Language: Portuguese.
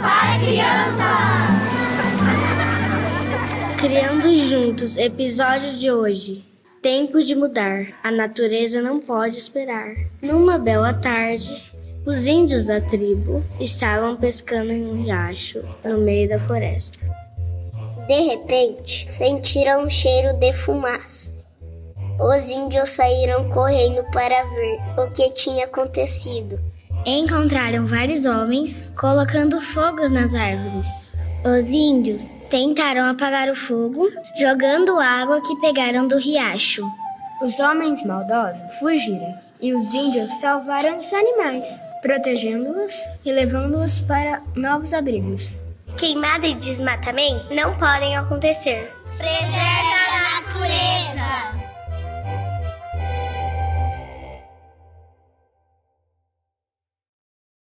para criança. Criando Juntos, episódio de hoje. Tempo de mudar, a natureza não pode esperar. Numa bela tarde, os índios da tribo estavam pescando em um riacho no meio da floresta. De repente, sentiram um cheiro de fumaça. Os índios saíram correndo para ver o que tinha acontecido. Encontraram vários homens colocando fogo nas árvores. Os índios tentaram apagar o fogo jogando água que pegaram do riacho. Os homens maldosos fugiram e os índios salvaram os animais, protegendo-os e levando-os para novos abrigos. Queimada e desmatamento não podem acontecer. Preserve